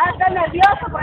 Ah, está nervioso por.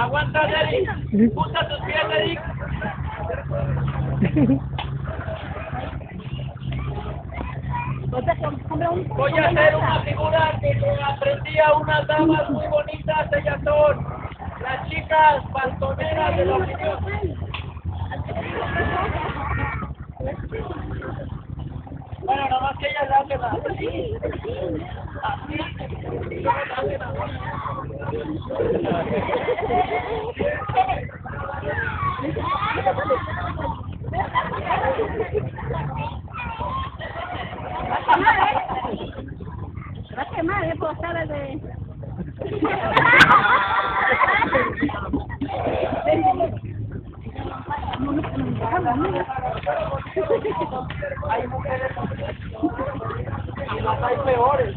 Aguanta, Derek. Puta tus pies, Derek. Voy a hacer una figura que le aprendí a unas damas muy bonitas. Ellas son las chicas bastoneras de la opinión. Bueno, nada más que ellas la hacen así. Así. Hay mujeres y las hay peores.